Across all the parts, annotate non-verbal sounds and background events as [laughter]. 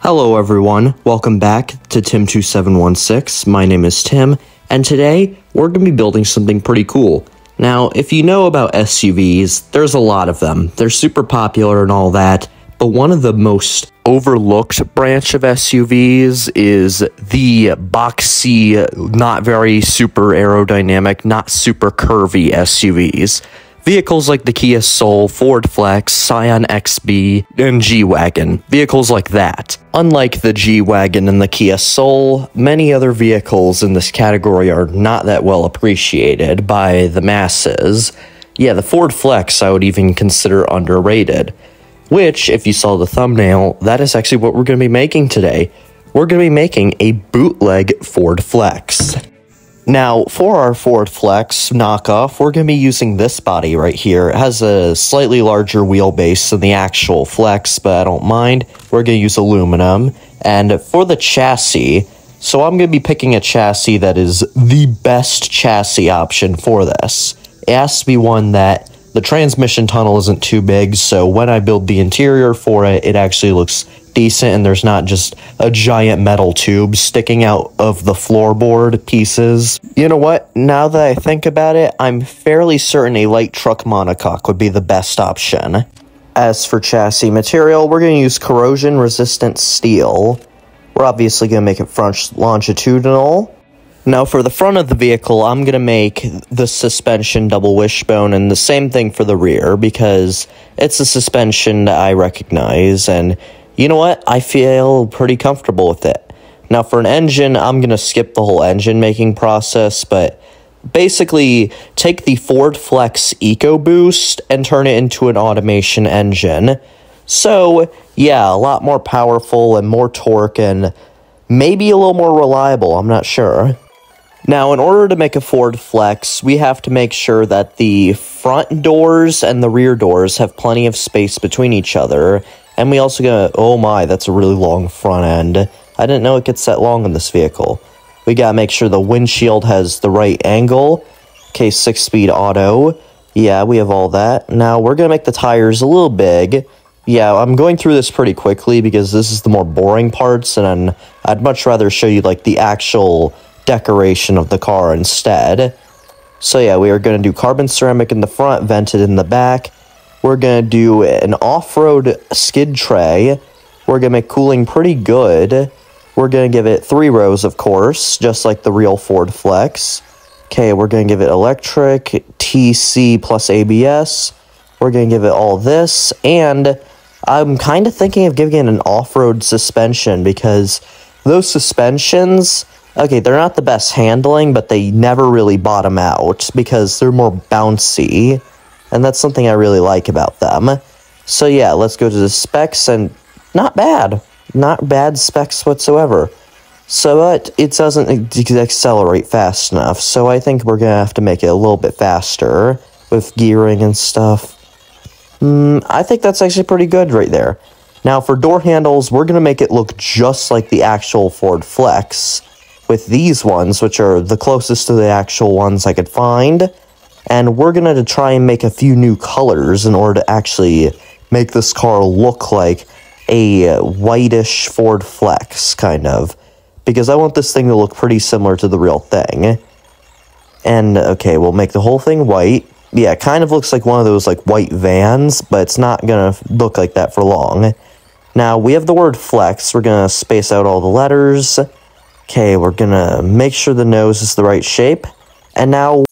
Hello, everyone. Welcome back to Tim2716. My name is Tim, and today we're going to be building something pretty cool. Now, if you know about SUVs, there's a lot of them. They're super popular and all that, but one of the most overlooked branch of SUVs is the boxy, not very super aerodynamic, not super curvy SUVs. Vehicles like the Kia Soul, Ford Flex, Scion XB, and G-Wagon. Vehicles like that. Unlike the G-Wagon and the Kia Soul, many other vehicles in this category are not that well appreciated by the masses. Yeah, the Ford Flex I would even consider underrated. Which, if you saw the thumbnail, that is actually what we're going to be making today. We're going to be making a bootleg Ford Flex. Now, for our Ford Flex knockoff, we're going to be using this body right here. It has a slightly larger wheelbase than the actual Flex, but I don't mind. We're going to use aluminum. And for the chassis, so I'm going to be picking a chassis that is the best chassis option for this. It has to be one that the transmission tunnel isn't too big, so when I build the interior for it, it actually looks decent and there's not just a giant metal tube sticking out of the floorboard pieces. You know what? Now that I think about it, I'm fairly certain a light truck monocoque would be the best option. As for chassis material, we're going to use corrosion resistant steel. We're obviously going to make it front longitudinal. Now for the front of the vehicle, I'm going to make the suspension double wishbone and the same thing for the rear because it's a suspension that I recognize and you know what? I feel pretty comfortable with it. Now, for an engine, I'm going to skip the whole engine making process, but basically take the Ford Flex EcoBoost and turn it into an automation engine. So, yeah, a lot more powerful and more torque and maybe a little more reliable, I'm not sure. Now, in order to make a Ford Flex, we have to make sure that the front doors and the rear doors have plenty of space between each other, and we also got, oh my, that's a really long front end. I didn't know it gets that long in this vehicle. We gotta make sure the windshield has the right angle. Okay, six speed auto. Yeah, we have all that. Now we're gonna make the tires a little big. Yeah, I'm going through this pretty quickly because this is the more boring parts, and I'd much rather show you like the actual decoration of the car instead. So yeah, we are gonna do carbon ceramic in the front, vented in the back. We're going to do an off-road skid tray. We're going to make cooling pretty good. We're going to give it three rows, of course, just like the real Ford Flex. Okay, we're going to give it electric, TC plus ABS. We're going to give it all this. And I'm kind of thinking of giving it an off-road suspension because those suspensions, okay, they're not the best handling, but they never really bottom out because they're more bouncy and that's something I really like about them. So yeah, let's go to the specs, and not bad. Not bad specs whatsoever. So, but it doesn't accelerate fast enough, so I think we're gonna have to make it a little bit faster with gearing and stuff. Mm, I think that's actually pretty good right there. Now, for door handles, we're gonna make it look just like the actual Ford Flex with these ones, which are the closest to the actual ones I could find and we're going to try and make a few new colors in order to actually make this car look like a uh, whitish Ford Flex, kind of. Because I want this thing to look pretty similar to the real thing. And, okay, we'll make the whole thing white. Yeah, it kind of looks like one of those, like, white vans, but it's not gonna look like that for long. Now, we have the word flex. We're gonna space out all the letters. Okay, we're gonna make sure the nose is the right shape. And now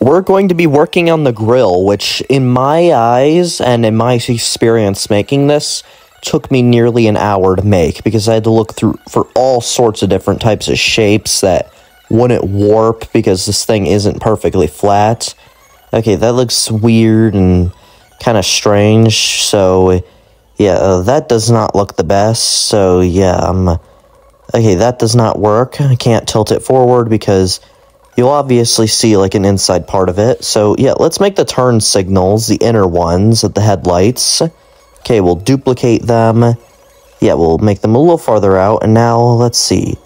we're going to be working on the grill, which in my eyes and in my experience making this took me nearly an hour to make because I had to look through for all sorts of different types of shapes that wouldn't warp because this thing isn't perfectly flat. Okay, that looks weird and kind of strange. So, yeah, uh, that does not look the best. So, yeah, um, okay, that does not work. I can't tilt it forward because You'll obviously see like an inside part of it. So yeah, let's make the turn signals, the inner ones at the headlights. Okay, we'll duplicate them. Yeah, we'll make them a little farther out. And now, let's see.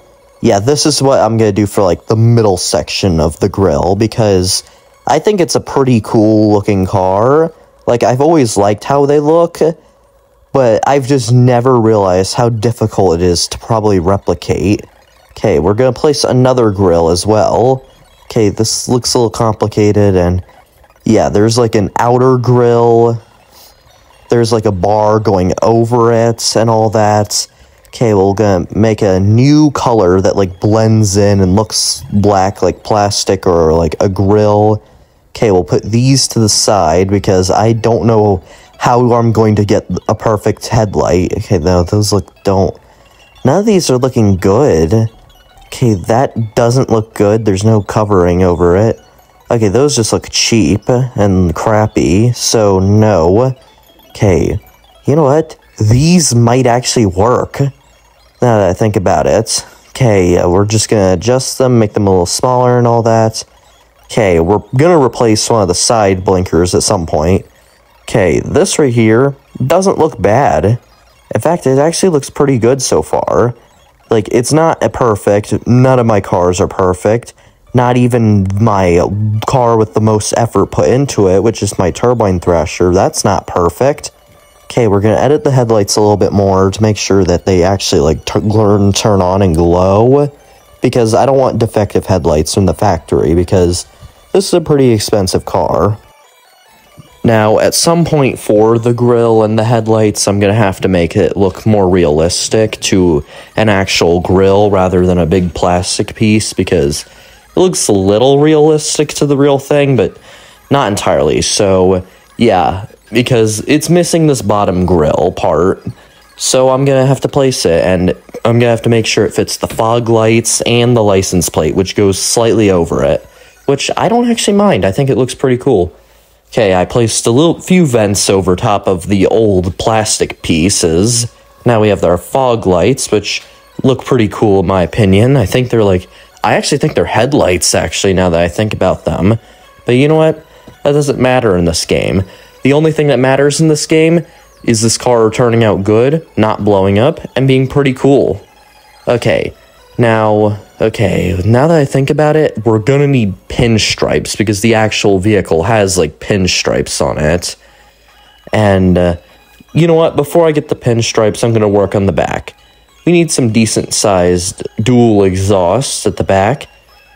Yeah, this is what I'm going to do for like the middle section of the grill because I think it's a pretty cool looking car. Like, I've always liked how they look. but I've just never realized how difficult it is to probably replicate. Okay, we're gonna place another grill as well. Okay, this looks a little complicated, and yeah, there's like an outer grill. There's like a bar going over it and all that. Okay, we're gonna make a new color that like blends in and looks black like plastic or like a grill. Okay, we'll put these to the side because I don't know how I'm going to get a perfect headlight. Okay, no, those look don't. None of these are looking good. Okay, that doesn't look good. There's no covering over it. Okay, those just look cheap and crappy, so no. Okay, you know what? These might actually work. Now that I think about it. Okay, uh, we're just gonna adjust them, make them a little smaller and all that. Okay, we're gonna replace one of the side blinkers at some point. Okay, this right here doesn't look bad. In fact, it actually looks pretty good so far. Like, it's not a perfect. None of my cars are perfect. Not even my car with the most effort put into it, which is my turbine thrasher. That's not perfect. Okay, we're going to edit the headlights a little bit more to make sure that they actually, like, turn, turn on and glow. Because I don't want defective headlights from the factory, because this is a pretty expensive car. Now, at some point for the grill and the headlights, I'm going to have to make it look more realistic to an actual grill rather than a big plastic piece because it looks a little realistic to the real thing, but not entirely. So, yeah, because it's missing this bottom grill part. So I'm going to have to place it, and I'm going to have to make sure it fits the fog lights and the license plate, which goes slightly over it, which I don't actually mind. I think it looks pretty cool. Okay, I placed a little few vents over top of the old plastic pieces. Now we have our fog lights, which look pretty cool in my opinion. I think they're like, I actually think they're headlights actually now that I think about them. But you know what? That doesn't matter in this game. The only thing that matters in this game is this car turning out good, not blowing up, and being pretty cool. Okay, now, okay, now that I think about it, we're gonna need pinstripes because the actual vehicle has like pinstripes on it. And uh, you know what? Before I get the pinstripes, I'm gonna work on the back. We need some decent sized dual exhausts at the back.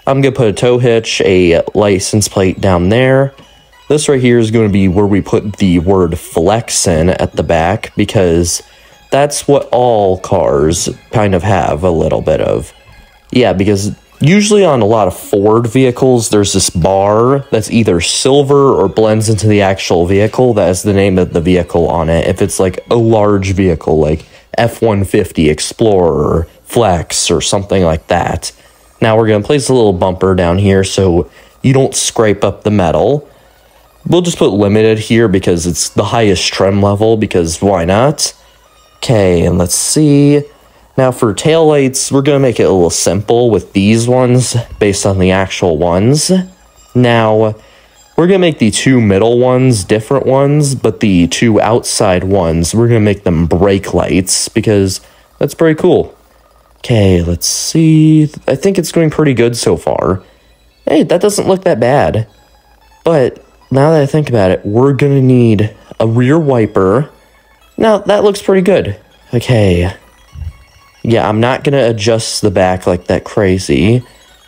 I'm gonna put a tow hitch, a license plate down there. This right here is to be where we put the word flex in at the back because that's what all cars kind of have a little bit of. Yeah, because usually on a lot of Ford vehicles, there's this bar that's either silver or blends into the actual vehicle that has the name of the vehicle on it. If it's like a large vehicle, like F 150, Explorer, Flex, or something like that. Now we're going to place a little bumper down here so you don't scrape up the metal. We'll just put limited here because it's the highest trim level, because why not? Okay, and let's see. Now for taillights, we're going to make it a little simple with these ones based on the actual ones. Now, we're going to make the two middle ones different ones, but the two outside ones, we're going to make them brake lights because that's pretty cool. Okay, let's see. I think it's going pretty good so far. Hey, that doesn't look that bad. But now that I think about it, we're going to need a rear wiper now, that looks pretty good. Okay. Yeah, I'm not going to adjust the back like that crazy.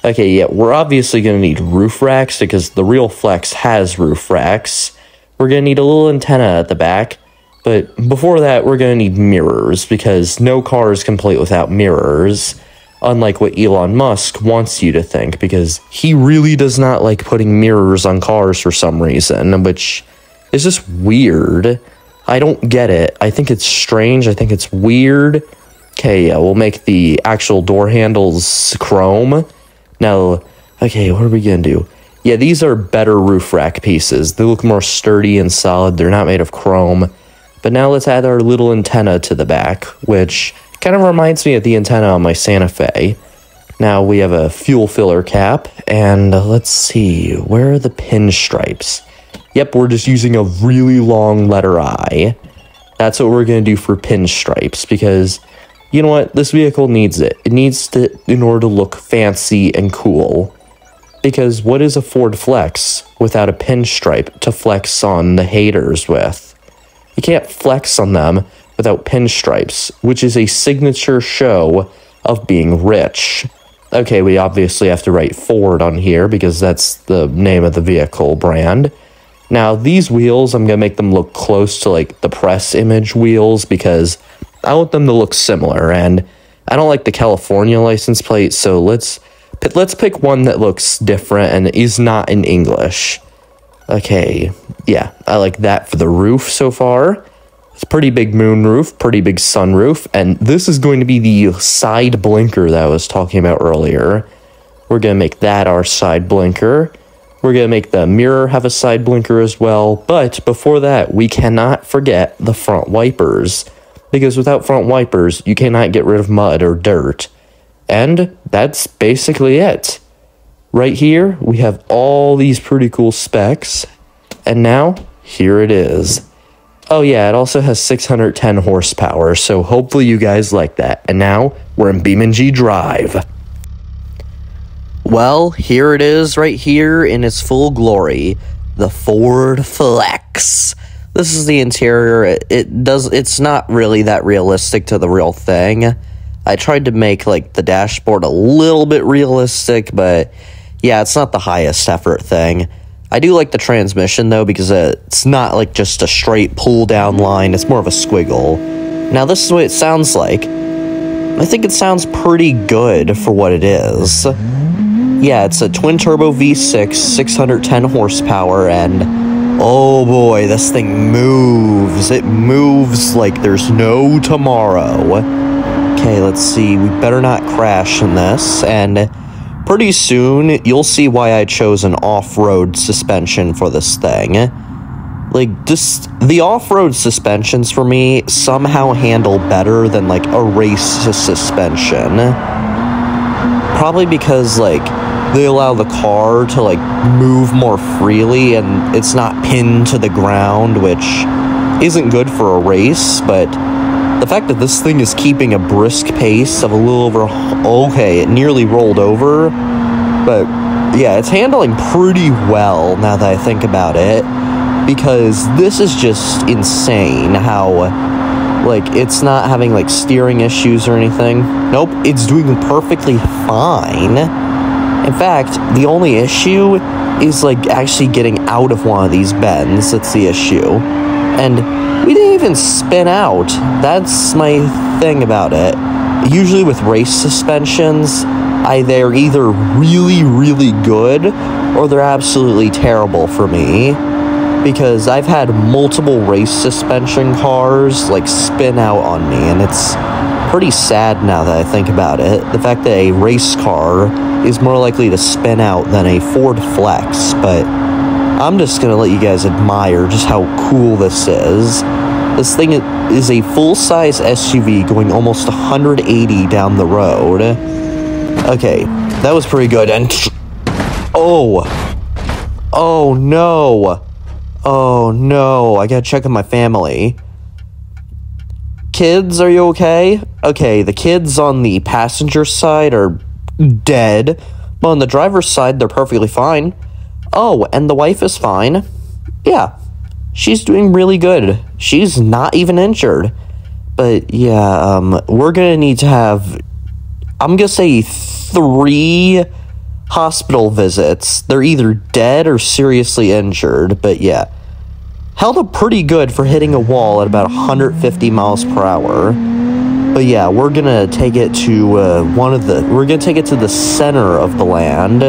Okay, yeah, we're obviously going to need roof racks because the real Flex has roof racks. We're going to need a little antenna at the back. But before that, we're going to need mirrors because no car is complete without mirrors. Unlike what Elon Musk wants you to think, because he really does not like putting mirrors on cars for some reason, which is just weird. I don't get it. I think it's strange. I think it's weird. Okay, yeah, we'll make the actual door handles chrome. Now, okay, what are we gonna do? Yeah, these are better roof rack pieces. They look more sturdy and solid. They're not made of chrome. But now let's add our little antenna to the back, which kind of reminds me of the antenna on my Santa Fe. Now we have a fuel filler cap, and let's see, where are the pinstripes? Yep, we're just using a really long letter I. That's what we're going to do for pinstripes because you know what? This vehicle needs it. It needs to in order to look fancy and cool. Because what is a Ford Flex without a pinstripe to flex on the haters with? You can't flex on them without pinstripes, which is a signature show of being rich. Okay, we obviously have to write Ford on here because that's the name of the vehicle brand. Now, these wheels, I'm going to make them look close to like the press image wheels because I want them to look similar and I don't like the California license plate, so let's let's pick one that looks different and is not in English. Okay, yeah, I like that for the roof so far. It's pretty big moon roof, pretty big sunroof, and this is going to be the side blinker that I was talking about earlier. We're going to make that our side blinker. We're going to make the mirror have a side blinker as well, but before that, we cannot forget the front wipers. Because without front wipers, you cannot get rid of mud or dirt. And that's basically it. Right here, we have all these pretty cool specs. And now, here it is. Oh yeah, it also has 610 horsepower, so hopefully you guys like that. And now, we're in BeamNG Drive. Well, here it is right here in its full glory. The Ford Flex. This is the interior. It, it does it's not really that realistic to the real thing. I tried to make like the dashboard a little bit realistic, but yeah, it's not the highest effort thing. I do like the transmission though because uh, it's not like just a straight pull down line, it's more of a squiggle. Now, this is what it sounds like. I think it sounds pretty good for what it is. Yeah, it's a twin turbo V6, 610 horsepower, and oh boy, this thing moves. It moves like there's no tomorrow. Okay, let's see. We better not crash in this, and pretty soon you'll see why I chose an off-road suspension for this thing. Like just the off-road suspensions for me somehow handle better than like a race suspension. Probably because like they allow the car to like move more freely and it's not pinned to the ground, which isn't good for a race, but the fact that this thing is keeping a brisk pace of a little over okay, it nearly rolled over, but yeah, it's handling pretty well now that I think about it because this is just insane how like it's not having like steering issues or anything. Nope, it's doing perfectly fine. In fact, the only issue is like actually getting out of one of these bends. That's the issue. And we didn't even spin out. That's my thing about it. Usually with race suspensions, I they're either really really good or they're absolutely terrible for me because I've had multiple race suspension cars like spin out on me and it's pretty sad now that I think about it. The fact that a race car is more likely to spin out than a Ford Flex, but I'm just to let you guys admire just how cool this is. This thing is a full-size SUV going almost 180 down the road. Okay, that was pretty good. And oh, oh no, oh no! I gotta check on my family. Kids, are you okay? Okay, the kids on the passenger side are dead, but on the driver's side, they're perfectly fine. Oh, and the wife is fine. Yeah, she's doing really good. She's not even injured. But yeah, um, we're gonna need to have, I'm gonna say three hospital visits. They're either dead or seriously injured, but yeah held up pretty good for hitting a wall at about 150 miles per hour. But yeah, we're gonna take it to uh, one of the. We're gonna take it to the center of the land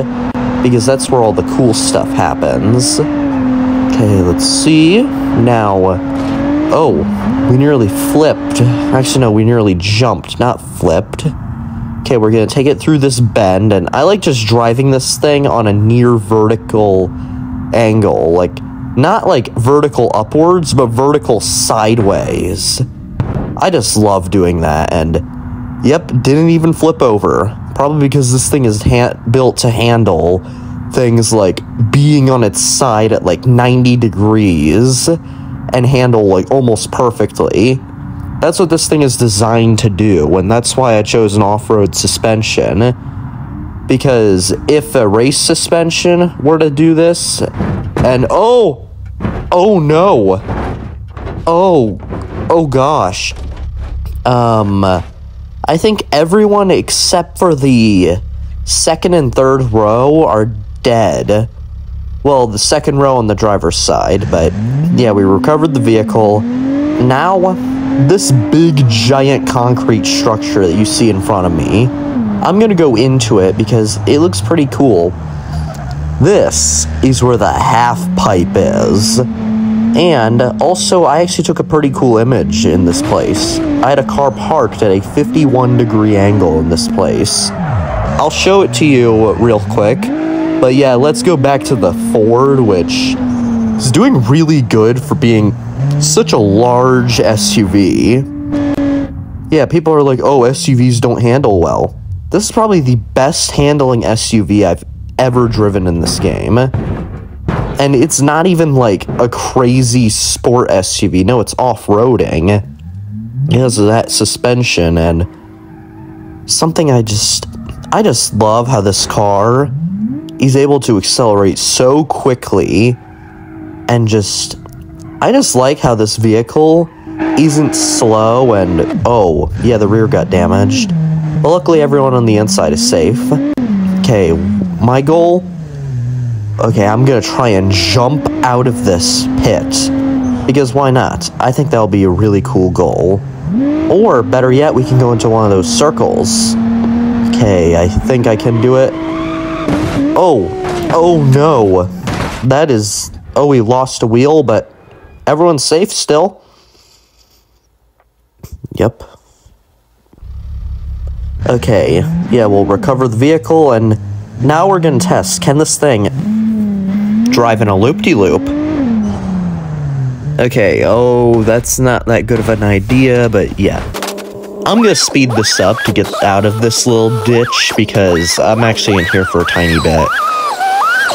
because that's where all the cool stuff happens. Okay, let's see. Now, oh, we nearly flipped. Actually, no, we nearly jumped, not flipped. Okay, we're gonna take it through this bend, and I like just driving this thing on a near vertical angle. Like, not like vertical upwards, but vertical sideways. I just love doing that, and yep, didn't even flip over. Probably because this thing is built to handle things like being on its side at like 90 degrees and handle like almost perfectly. That's what this thing is designed to do, and that's why I chose an off road suspension. Because if a race suspension were to do this, and oh, Oh no! Oh, Oh gosh. Um, I think everyone except for the second and third row are dead. Well, the second row on the driver's side, but yeah, we recovered the vehicle. Now, this big giant concrete structure that you see in front of me, I'm gonna go into it because it looks pretty cool. This is where the half pipe is. And also, I actually took a pretty cool image in this place. I had a car parked at a 51 degree angle in this place. I'll show it to you real quick. But yeah, let's go back to the Ford, which is doing really good for being such a large SUV. Yeah, people are like, oh, SUVs don't handle well. This is probably the best handling SUV I've ever driven in this game and it's not even like a crazy sport SUV. No, it's off-roading. It has that suspension and something I just I just love how this car is able to accelerate so quickly and just I just like how this vehicle isn't slow and oh, yeah, the rear got damaged. But luckily everyone on the inside is safe. Okay, my goal okay, I'm gonna try and jump out of this pit. Because why not? I think that'll be a really cool goal. Or, better yet, we can go into one of those circles. Okay, I think I can do it. Oh, oh no. That is, oh, we lost a wheel, but everyone's safe still. Yep. Okay, yeah, we'll recover the vehicle, and now we're gonna test, can this thing drive in a loop-de-loop. Okay, oh, that's not that good of an idea, but yeah. I'm gonna speed this up to get out of this little ditch because I'm actually in here for a tiny bit.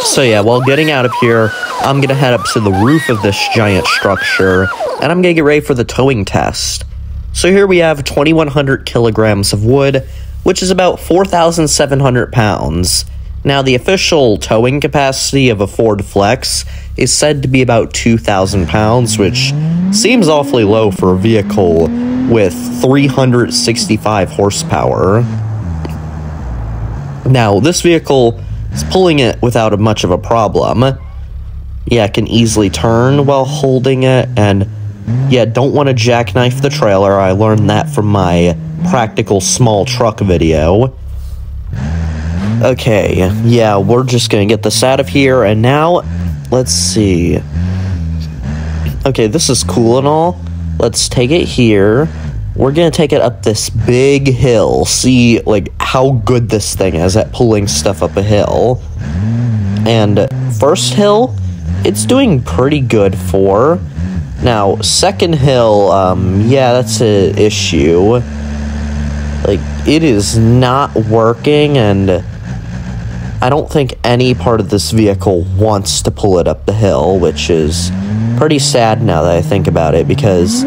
So yeah, while getting out of here, I'm gonna head up to the roof of this giant structure, and I'm gonna get ready for the towing test. So here we have 2,100 kilograms of wood, which is about 4,700 pounds. Now, the official towing capacity of a Ford Flex is said to be about 2,000 pounds, which seems awfully low for a vehicle with 365 horsepower. Now, this vehicle is pulling it without much of a problem. Yeah, it can easily turn while holding it, and yeah, don't want to jackknife the trailer. I learned that from my practical small truck video. Okay, yeah, we're just gonna get this out of here, and now, let's see. Okay, this is cool and all. Let's take it here. We're gonna take it up this big hill, see, like, how good this thing is at pulling stuff up a hill. And first hill, it's doing pretty good for. Now, second hill, um, yeah, that's an issue. Like, it is not working, and I don't think any part of this vehicle wants to pull it up the hill, which is pretty sad now that I think about it because.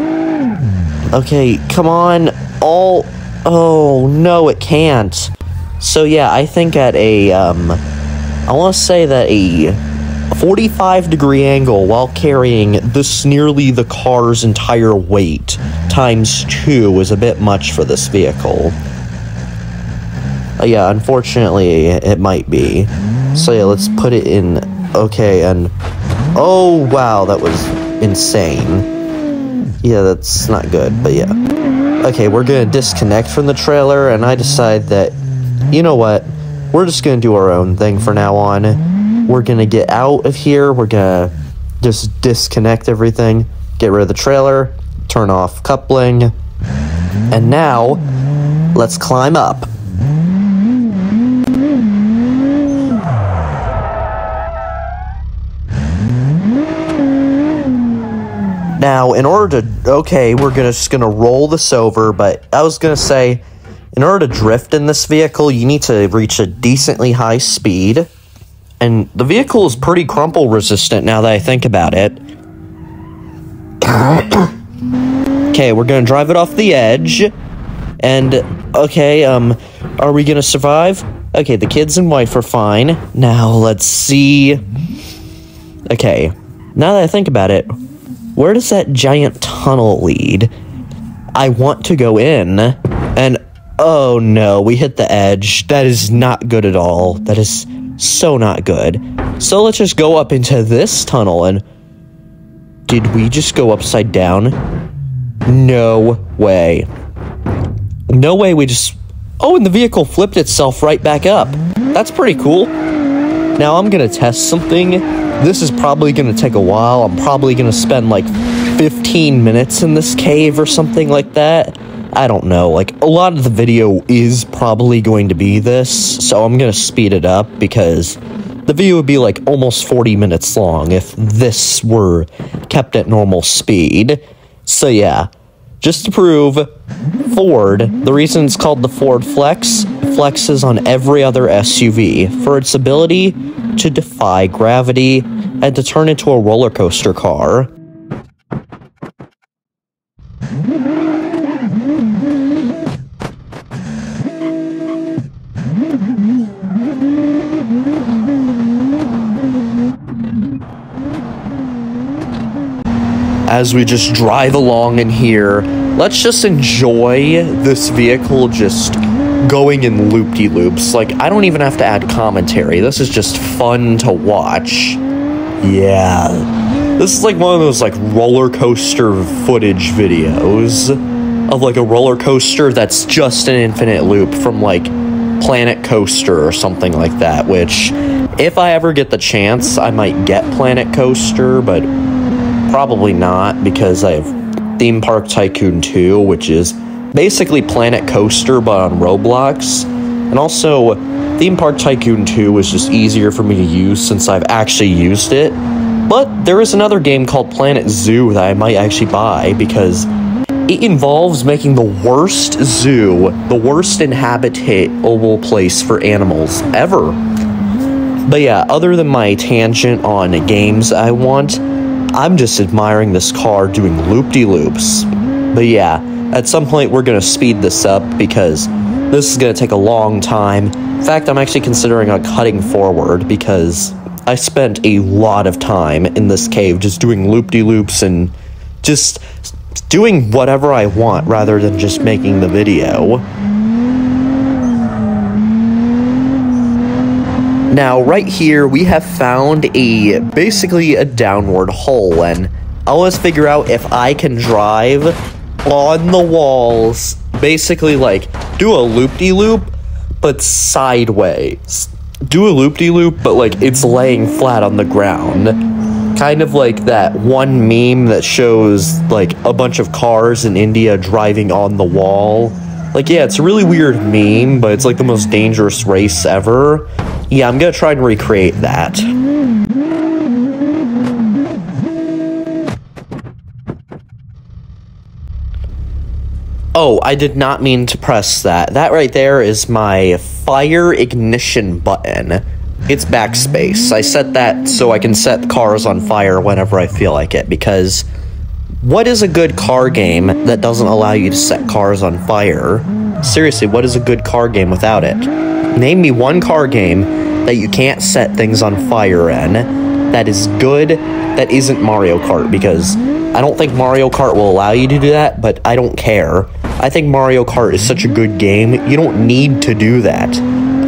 Okay, come on. All. Oh, no, it can't. So, yeah, I think at a. Um, I want to say that a 45 degree angle while carrying this nearly the car's entire weight times two is a bit much for this vehicle. Uh, yeah, unfortunately, it might be. So yeah, let's put it in. Okay, and oh wow, that was insane. Yeah, that's not good, but yeah. Okay, we're gonna disconnect from the trailer, and I decide that, you know what, we're just gonna do our own thing for now on. We're gonna get out of here. We're gonna just disconnect everything, get rid of the trailer, turn off coupling, and now let's climb up. Now, in order to, okay, we're gonna just gonna roll this over, but I was gonna say, in order to drift in this vehicle, you need to reach a decently high speed. And the vehicle is pretty crumple resistant now that I think about it. [coughs] okay, we're gonna drive it off the edge. And, okay, um, are we gonna survive? Okay, the kids and wife are fine. Now, let's see. Okay, now that I think about it, where does that giant tunnel lead? I want to go in, and oh no, we hit the edge. That is not good at all. That is so not good. So let's just go up into this tunnel and. Did we just go upside down? No way. No way we just. Oh, and the vehicle flipped itself right back up. That's pretty cool. Now I'm gonna test something. This is probably gonna take a while. I'm probably gonna spend like 15 minutes in this cave or something like that. I don't know. Like, a lot of the video is probably going to be this, so I'm gonna speed it up because the video would be like almost 40 minutes long if this were kept at normal speed. So, yeah. Just to prove, Ford, the reason it's called the Ford Flex, flexes on every other SUV for its ability to defy gravity and to turn into a roller coaster car. As we just drive along in here. Let's just enjoy this vehicle just going in loop-de-loops. Like, I don't even have to add commentary. This is just fun to watch. Yeah. This is like one of those, like, roller coaster footage videos of, like, a roller coaster that's just an infinite loop from, like, Planet Coaster or something like that, which, if I ever get the chance, I might get Planet Coaster, but Probably not, because I have Theme Park Tycoon 2, which is basically Planet Coaster, but on Roblox. And also, Theme Park Tycoon 2 was just easier for me to use since I've actually used it. But there is another game called Planet Zoo that I might actually buy because it involves making the worst zoo, the worst inhabitable place for animals ever. But yeah, other than my tangent on games I want, I'm just admiring this car doing loop-de-loops. But yeah, at some point we're going to speed this up because this is going to take a long time. In fact, I'm actually considering a cutting forward because I spent a lot of time in this cave just doing loop-de-loops and just doing whatever I want rather than just making the video. Now, right here, we have found a, basically a downward hole, and I want to figure out if I can drive on the walls, basically, like, do a loop-de-loop, -loop, but sideways. Do a loop-de-loop, -loop, but, like, it's laying flat on the ground. Kind of like that one meme that shows, like, a bunch of cars in India driving on the wall. Like, yeah, it's a really weird meme, but it's, like, the most dangerous race ever. Yeah, I'm gonna try and recreate that. Oh, I did not mean to press that. That right there is my fire ignition button. It's backspace. I set that so I can set cars on fire whenever I feel like it, because what is a good car game that doesn't allow you to set cars on fire? Seriously, what is a good car game without it? Name me one car game that you can't set things on fire in that is good that isn't Mario Kart because I don't think Mario Kart will allow you to do that, but I don't care. I think Mario Kart is such a good game, you don't need to do that.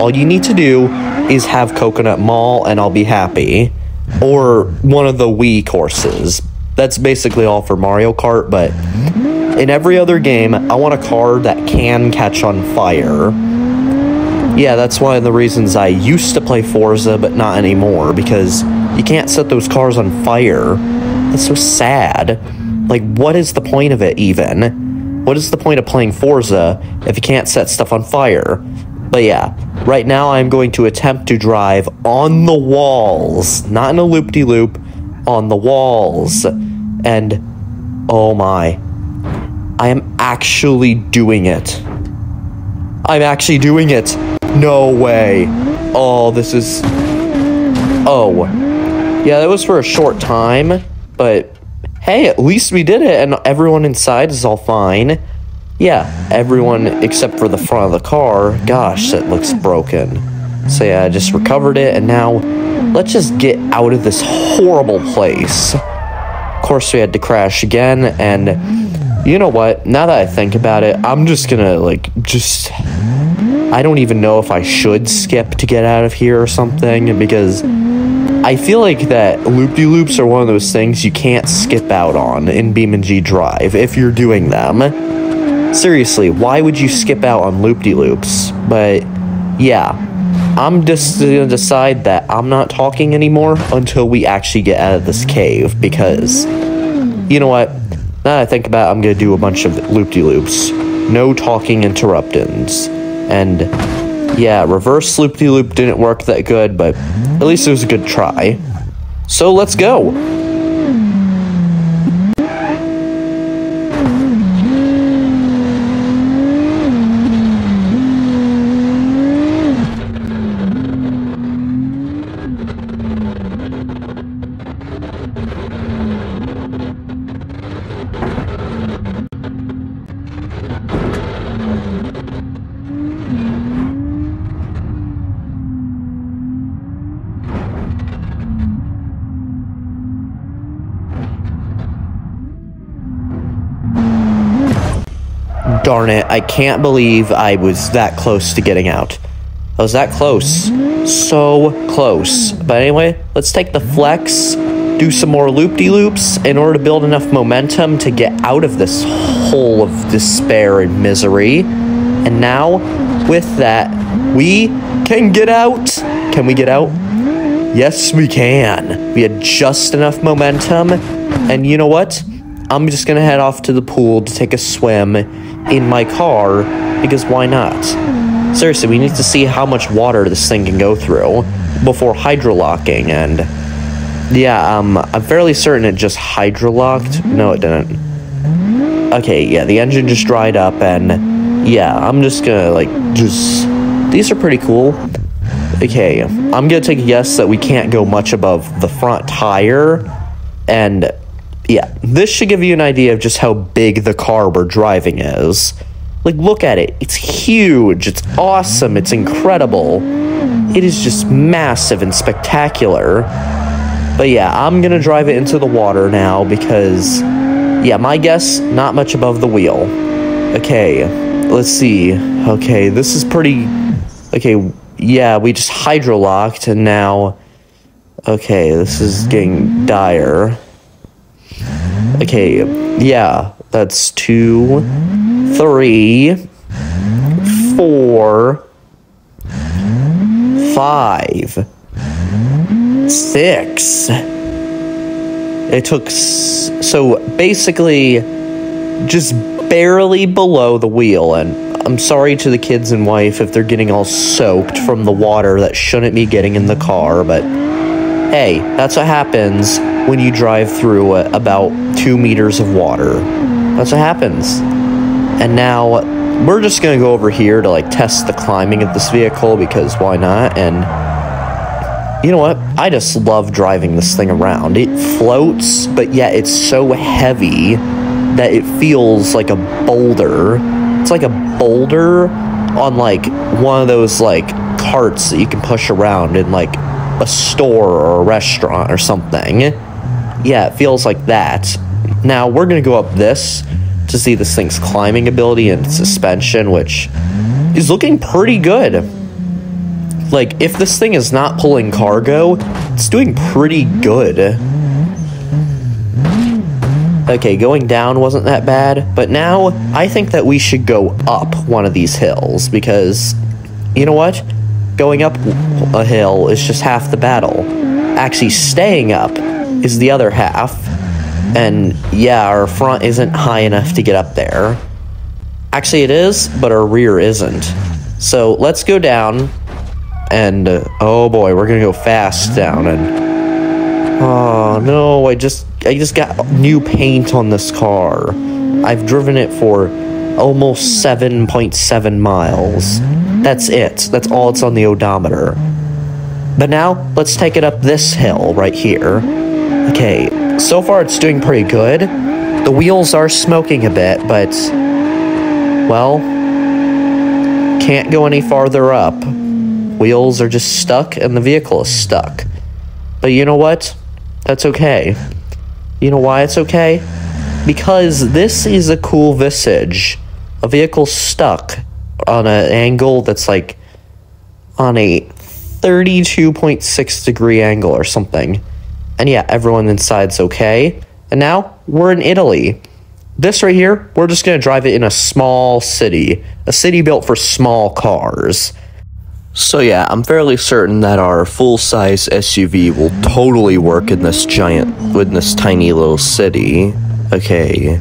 All you need to do is have Coconut Mall and I'll be happy. Or one of the Wii courses. That's basically all for Mario Kart, but in every other game, I want a car that can catch on fire. Yeah, that's one of the reasons I used to play Forza, but not anymore, because you can't set those cars on fire. That's so sad. Like, what is the point of it, even? What is the point of playing Forza if you can't set stuff on fire? But yeah, right now I'm going to attempt to drive on the walls, not in a loop-de-loop, -loop, on the walls. And, oh my, I am actually doing it. I'm actually doing it. No way. Oh, this is... Oh. Yeah, that was for a short time, but hey, at least we did it, and everyone inside is all fine. Yeah, everyone except for the front of the car. Gosh, that looks broken. So yeah, I just recovered it, and now let's just get out of this horrible place. Of course, we had to crash again, and You know what? Now that I think about it, I'm just gonna, like, just. I don't even know if I should skip to get out of here or something because I feel like that loop de loops are one of those things you can't skip out on in BeamNG Drive if you're doing them. Seriously, why would you skip out on loop de loops? But yeah, I'm just gonna decide that I'm not talking anymore until we actually get out of this cave because you know what? Now I think about it, I'm gonna do a bunch of loop de loops. No talking interruptions. And yeah, reverse loop de loop didn't work that good, but at least it was a good try. So let's go. Darn it, I can't believe I was that close to getting out. I was that close. So close. But anyway, let's take the flex, do some more loop-de-loops in order to build enough momentum to get out of this hole of despair and misery. And now, with that, we can get out. Can we get out? Yes, we can. We had just enough momentum. And you know what? I'm just gonna head off to the pool to take a swim in my car because why not? Seriously, we need to see how much water this thing can go through before hydrolocking and yeah, um, I'm fairly certain it just hydrolocked. No, it didn't. Okay, yeah, the engine just dried up and yeah, I'm just gonna like just these are pretty cool. Okay, I'm gonna take a guess that we can't go much above the front tire and yeah, this should give you an idea of just how big the car we're driving is. Like, look at it. It's huge. It's awesome. It's incredible. It is just massive and spectacular. But yeah, I'm going to drive it into the water now because, yeah, my guess, not much above the wheel. Okay, let's see. Okay, this is pretty. Okay, yeah, we just hydrolocked and now. Okay, this is getting dire. Okay, yeah, that's two, three, four, five, six. It took so basically just barely below the wheel, and I'm sorry to the kids and wife if they're getting all soaked from the water that shouldn't be getting in the car, but hey, that's what happens when you drive through uh, about two meters of water. That's what happens. And now we're just gonna go over here to like test the climbing of this vehicle because why not? And you know what? I just love driving this thing around. It floats, but yet it's so heavy that it feels like a boulder. It's like a boulder on like one of those like carts that you can push around in like a store or a restaurant or something. Yeah, it feels like that. Now we're gonna go up this to see this thing's climbing ability and suspension, which is looking pretty good. Like, if this thing is not pulling cargo, it's doing pretty good. Okay, going down wasn't that bad, but now I think that we should go up one of these hills because, you know what? Going up a hill is just half the battle. Actually, staying up is the other half. And yeah, our front isn't high enough to get up there. Actually, it is, but our rear isn't. So let's go down. And uh, oh boy, we're gonna go fast down. And oh no, I just I just got new paint on this car. I've driven it for almost 7.7 miles. That's it. That's all it's on the odometer. But now, let's take it up this hill right here. Okay, so far it's doing pretty good. The wheels are smoking a bit, but, well, can't go any farther up. Wheels are just stuck and the vehicle is stuck. But you know what? That's okay. You know why it's okay? because this is a cool visage. A vehicle stuck on an angle that's like on a 32.6 degree angle or something. And yeah, everyone inside's okay. And now we're in Italy. This right here, we're just gonna drive it in a small city, a city built for small cars. So yeah, I'm fairly certain that our full-size SUV will totally work in this giant, in this tiny little city. Okay.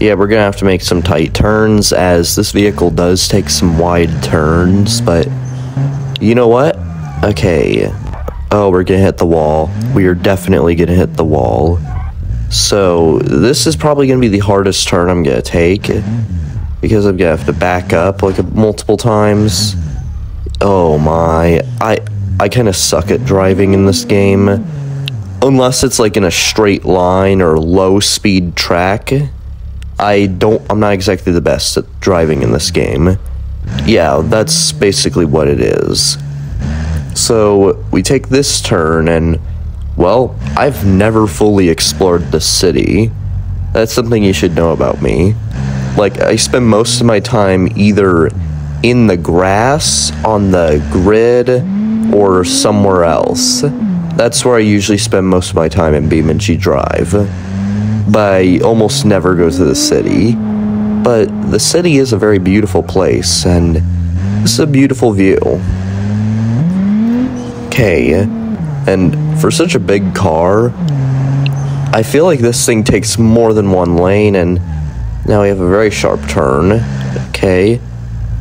Yeah, we're gonna have to make some tight turns, as this vehicle does take some wide turns, but... You know what? Okay. Oh, we're gonna hit the wall. We are definitely gonna hit the wall. So, this is probably gonna be the hardest turn I'm gonna take. Because I'm gonna have to back up, like, multiple times. Oh my, I I kind of suck at driving in this game. Unless it's like in a straight line or low speed track. I don't I'm not exactly the best at driving in this game. Yeah, that's basically what it is. So, we take this turn and well, I've never fully explored the city. That's something you should know about me. Like I spend most of my time either in the grass, on the grid, or somewhere else. That's where I usually spend most of my time in BeamNG Drive. But I almost never go to the city. But the city is a very beautiful place, and it's a beautiful view. Okay, and for such a big car, I feel like this thing takes more than one lane, and now we have a very sharp turn. Okay.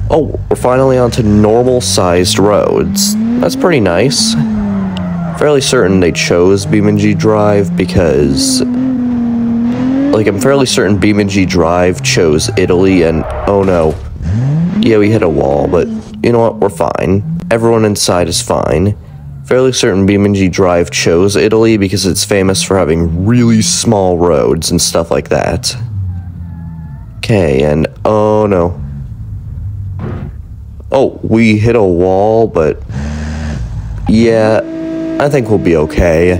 Oh, we're finally onto normal sized roads. That's pretty nice. Fairly certain they chose BeamNG Drive because. Like, I'm fairly certain BeamNG Drive chose Italy and. Oh no. Yeah, we hit a wall, but you know what? We're fine. Everyone inside is fine. Fairly certain BeamNG Drive chose Italy because it's famous for having really small roads and stuff like that. Okay, and oh no. Oh, we hit a wall, but yeah, I think we'll be okay.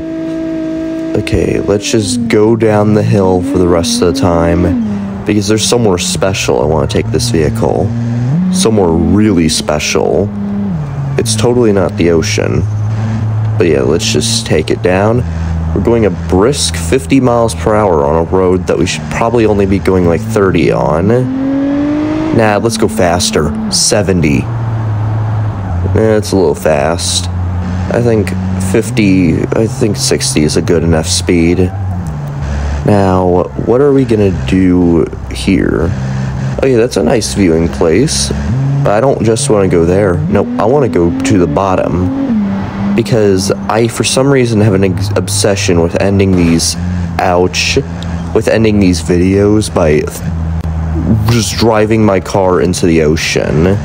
Okay, let's just go down the hill for the rest of the time because there's somewhere special I want to take this vehicle. Somewhere really special. It's totally not the ocean. But yeah, let's just take it down. We're going a brisk 50 miles per hour on a road that we should probably only be going like 30 on. Nah, let's go faster. 70. That's a little fast. I think 50, I think 60 is a good enough speed. Now, what are we gonna do here? Oh yeah, that's a nice viewing place. But I don't just want to go there. No, I want to go to the bottom. Because I, for some reason, have an obsession with ending these, ouch, with ending these videos by just driving my car into the ocean.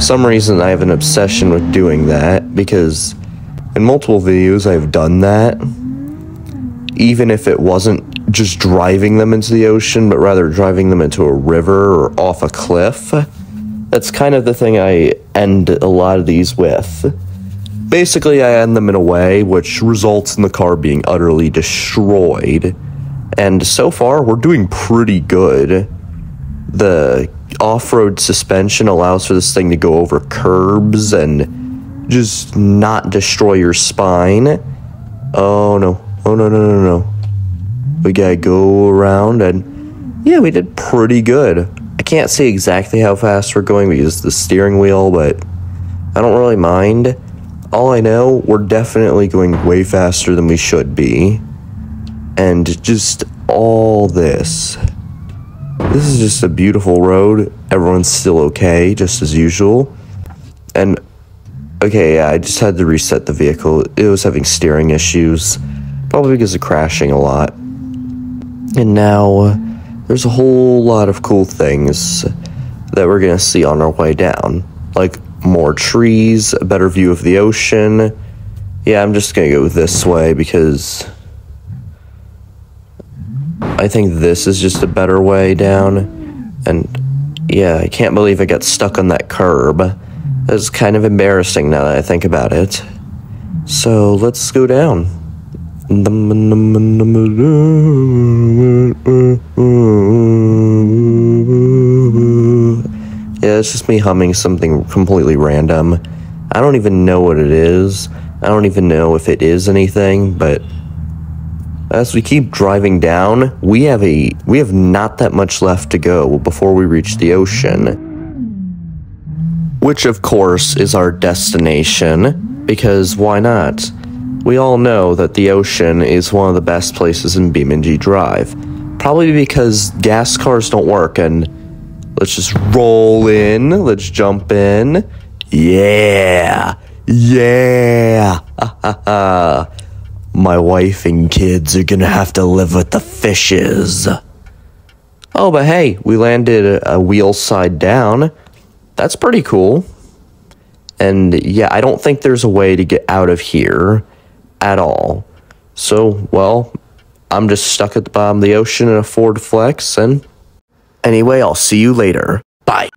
Some reason I have an obsession with doing that because in multiple videos I've done that. Even if it wasn't just driving them into the ocean, but rather driving them into a river or off a cliff. That's kind of the thing I end a lot of these with. Basically, I end them in a way which results in the car being utterly destroyed. And so far, we're doing pretty good the off-road suspension allows for this thing to go over curbs and just not destroy your spine. Oh no. Oh no no no no. We gotta go around and yeah, we did pretty good. I can't say exactly how fast we're going because the steering wheel, but I don't really mind. All I know, we're definitely going way faster than we should be. And just all this. This is just a beautiful road. Everyone's still okay, just as usual. And okay, yeah, I just had to reset the vehicle. It was having steering issues, probably because of crashing a lot. And now there's a whole lot of cool things that we're gonna see on our way down, like more trees, a better view of the ocean. Yeah, I'm just gonna go this way because I think this is just a better way down. And yeah, I can't believe I got stuck on that curb. That's kind of embarrassing now that I think about it. So let's go down. Yeah, it's just me humming something completely random. I don't even know what it is. I don't even know if it is anything, but as we keep driving down, we have a we have not that much left to go before we reach the ocean. Which of course is our destination, because why not? We all know that the ocean is one of the best places in BeamNG Drive. Probably because gas cars don't work and let's just roll in, let's jump in. Yeah. Yeah. [laughs] My wife and kids are gonna have to live with the fishes. Oh, but hey, we landed a wheel side down. That's pretty cool. And yeah, I don't think there's a way to get out of here at all. So, well, I'm just stuck at the bottom of the ocean in a Ford Flex, and anyway, I'll see you later. Bye.